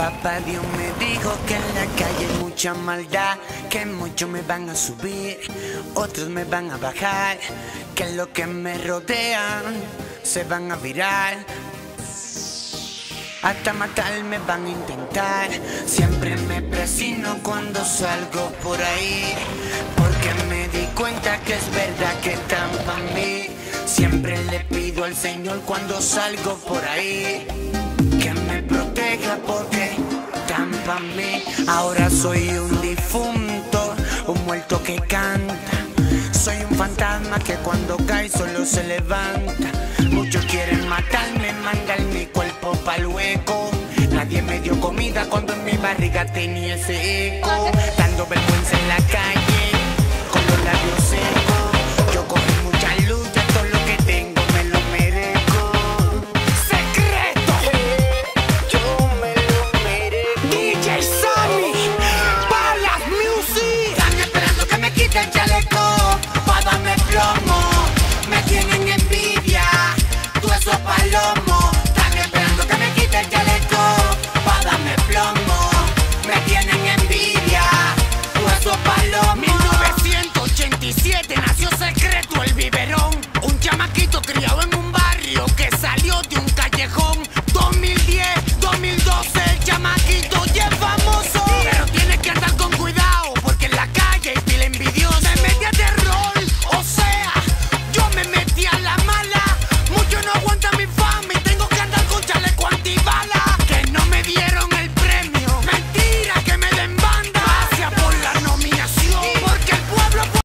Papá Dios me dijo que en la calle hay mucha maldad, que muchos me van a subir, otros me van a bajar, que los que me rodean se van a virar. Hasta matarme van a intentar, siempre me presino cuando salgo por ahí, porque me di cuenta que es verdad que. Siempre le pido al Señor cuando salgo por ahí que me proteja porque para mí. Ahora soy un difunto, un muerto que canta. Soy un fantasma que cuando cae solo se levanta. Muchos quieren matarme, mandar mi cuerpo pa'l hueco. Nadie me dio comida cuando en mi barriga tenía ese eco. Dando vergüenza en la calle, con los labios